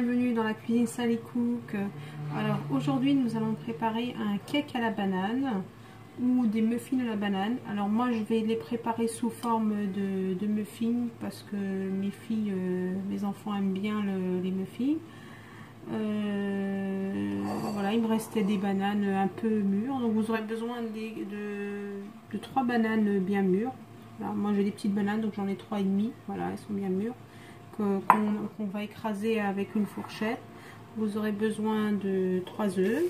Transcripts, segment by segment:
copine Sally Cook. Alors aujourd'hui nous allons préparer un cake à la banane ou des muffins à la banane. Alors moi je vais les préparer sous forme de, de muffins parce que mes filles, euh, mes enfants aiment bien le, les muffins. Euh, voilà, il me restait des bananes un peu mûres. Donc vous aurez besoin de, de, trois bananes bien mûres. moi j'ai des petites bananes donc j'en ai trois et demi. Voilà, elles sont bien mûres qu'on va écraser avec une fourchette. Vous aurez besoin de 3 œufs.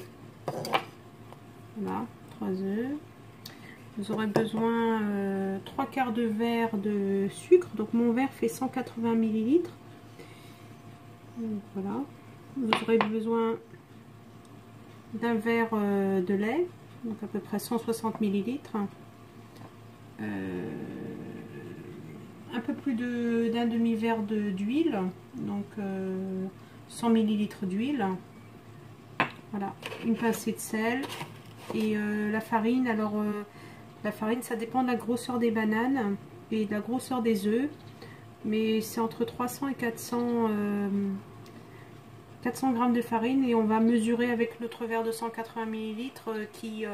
Voilà, 3 œufs. Vous aurez besoin euh, 3 quarts de verre de sucre. Donc mon verre fait 180 ml. Voilà. Vous aurez besoin d'un verre euh, de lait. Donc à peu près 160 ml. Euh, un peu plus d'un demi-verre d'huile, donc 100 euh, ml d'huile. Voilà, une pincée de sel et euh, la farine. Alors, euh, la farine, ça dépend de la grosseur des bananes et de la grosseur des œufs, mais c'est entre 300 et 400 400 g de farine et on va mesurer avec notre verre de 180 ml qui,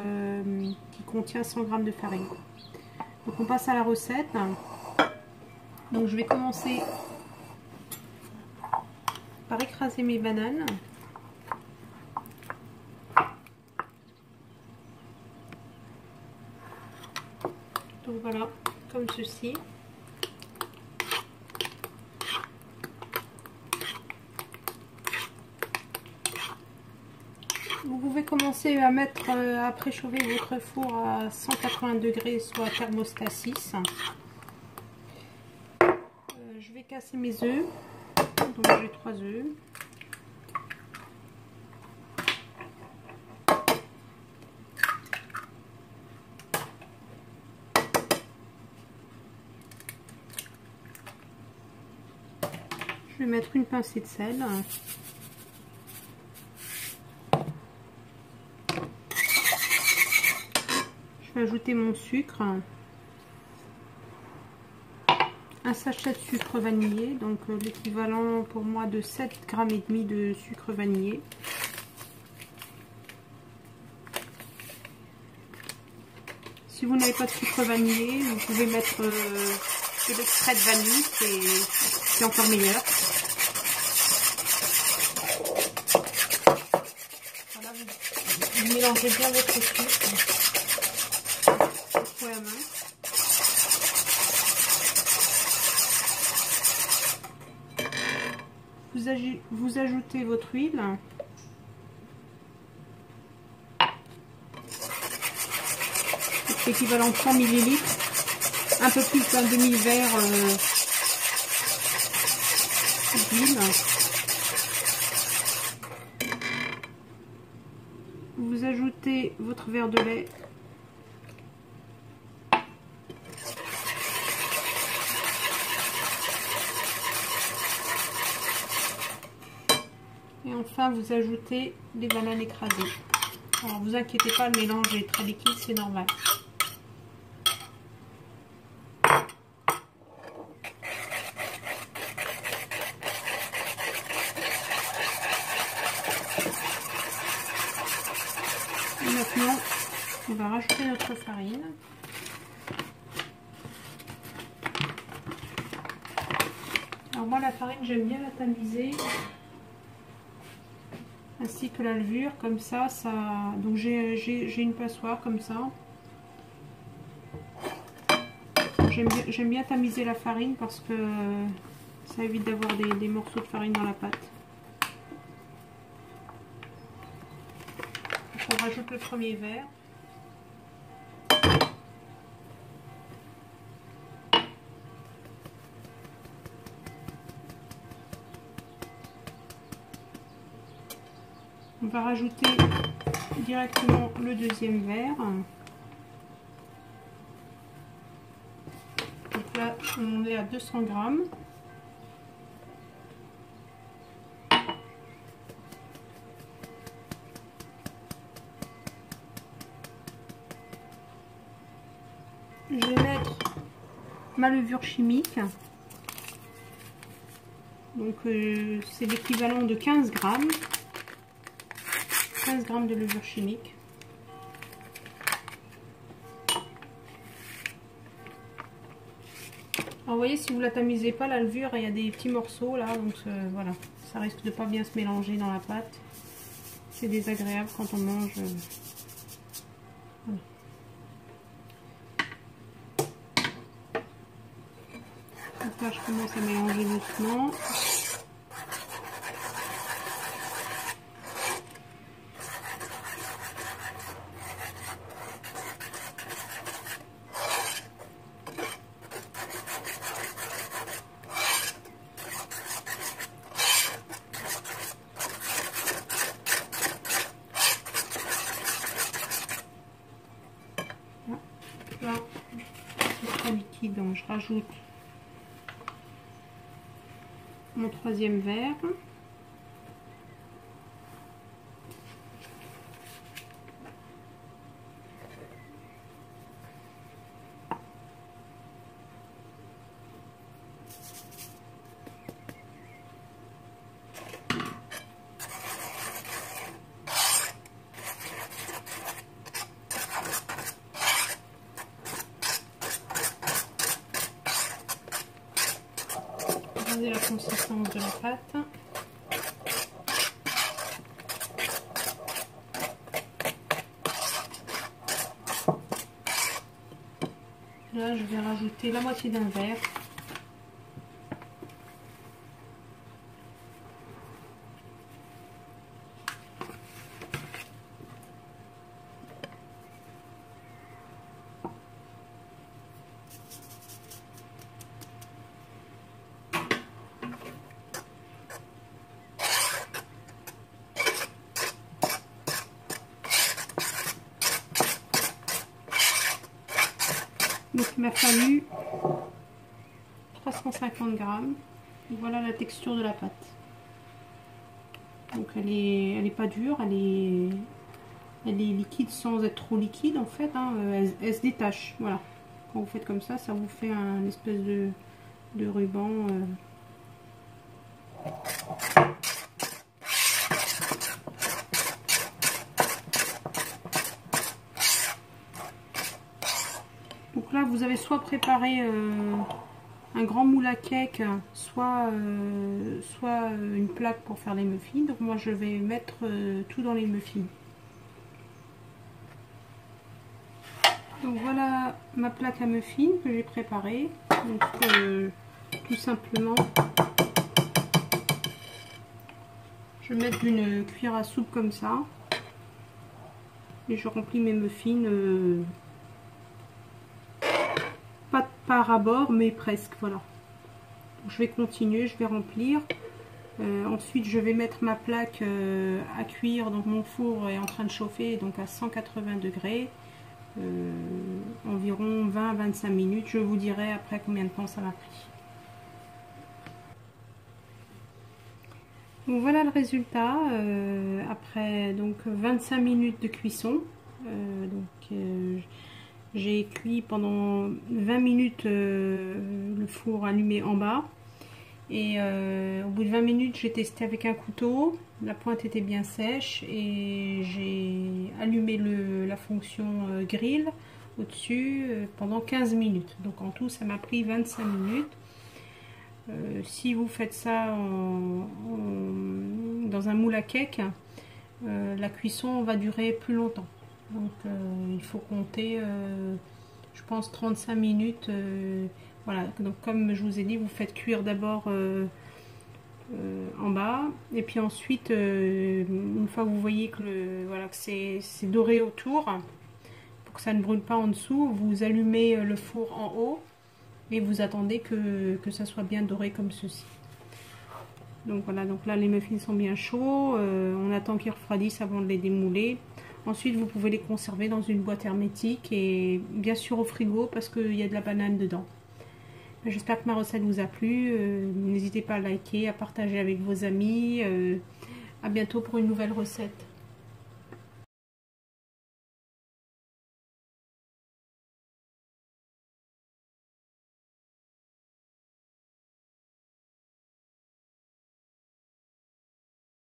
qui contient 100 g de farine. Donc on passe à la recette. Donc je vais commencer par écraser mes bananes. Donc voilà, comme ceci. Vous pouvez commencer à mettre euh, à préchauffer votre four à 180 degrés, soit thermostat 6 casser mes œufs. Donc j'ai trois œufs. Je vais mettre une pincée de sel. Je vais ajouter mon sucre un sachet de sucre vanillé, donc euh, l'équivalent pour moi de 7 grammes et demi de sucre vanillé. Si vous n'avez pas de sucre vanillé, vous pouvez mettre euh, de l'extrait de vanille, c'est encore meilleur. Vous, mélangez bien votre sucre. Vous, ajoutez votre huile. équivalent 100 ml, un peu plus d'un demi-verre euh, d'huile. Vous ajoutez votre verre de lait enfin, vous ajoutez les bananes écrasées. Alors, vous inquiétez pas, le mélange est très liquide, c'est normal. maintenant, on va rajouter notre farine. Alors moi la farine j'aime bien la tamiser ainsi que la levure comme ça ça donc j'ai une passoire comme ça. J'aime bien, bien, tamiser la farine parce que ça évite d'avoir des, des, morceaux de farine dans la pâte. On rajoute le premier verre On va rajouter directement le deuxième verre. Donc là, on est à 200 grammes. Je vais mettre ma levure chimique. Donc euh, c'est l'équivalent de 15 grammes. 15 grammes de levure chimique. Alors, vous voyez, si vous la tamisez pas, la levure, il y a des petits morceaux là, donc euh, voilà, ça risque de pas bien se mélanger dans la pâte. C'est désagréable quand on mange. Euh, je commence à mélanger doucement. Donc je rajoute mon troisième verre. La consistance de la pâte. Là, je vais rajouter la moitié d'un verre Donc il m'a fallu 350 grammes. voilà la texture de la pâte. Donc elle est, elle est pas dure, elle est, liquide sans être trop liquide en fait. Hein. Elle, se détache. Voilà. Quand vous faites comme ça, ça vous fait un espèce de, de ruban. Euh. Vous avez soit préparé euh, un grand moule à cake, soit, euh, soit euh, une plaque pour faire les muffins. Donc moi, je vais mettre tout dans les muffins. Donc voilà ma plaque à muffins que j'ai préparée. Donc tout simplement, je vais mettre une cuillère à soupe comme ça. Et je remplis mes muffins par à bord, mais presque, voilà. je vais continuer, je vais remplir. Euh, ensuite, je vais mettre ma plaque euh, à cuire. Donc, mon four est en train de chauffer, donc à 180 degrés. Euh, environ 20-25 minutes. Je vous dirai après combien de temps ça m'a pris. Voilà le résultat. après donc 25 minutes de cuisson. donc, j'ai cuit pendant 20 minutes euh, le four allumé en bas. Et euh, au bout de 20 minutes, j'ai testé avec un couteau. La pointe était bien sèche et j'ai allumé le, la fonction euh, grill au-dessus pendant 15 minutes. Donc en tout, ça m'a pris 25 minutes. si vous faites ça dans un moule à cake, la cuisson va durer plus longtemps. Donc euh, il faut compter, euh, je pense, 35 minutes. Euh, voilà, donc comme je vous ai dit, vous faites cuire d'abord en bas. Et puis ensuite, une fois que vous voyez que, voilà, que c'est doré autour, pour que ça ne brûle pas en dessous, vous allumez le four en haut et vous attendez que, que ça soit bien doré comme ceci. Donc voilà, donc là les muffins sont bien chauds, on attend qu'ils refroidissent avant de les démouler. Ensuite, vous pouvez les conserver dans une boîte hermétique et bien sûr au frigo parce qu'il y a de la banane dedans. J'espère que ma recette vous a plu. Euh, n'hésitez pas à liker, à partager avec vos amis. Euh, à bientôt pour une nouvelle recette.